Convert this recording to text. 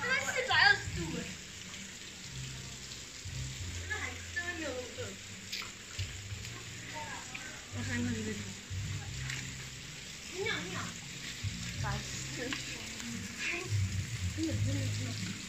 这个翅膀要素哎，没有那么笨。我看这边。你娘娘，是，真的真的。